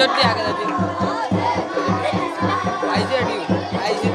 જોડતી આગળ હતી આઈજી અડ્યું આઈજી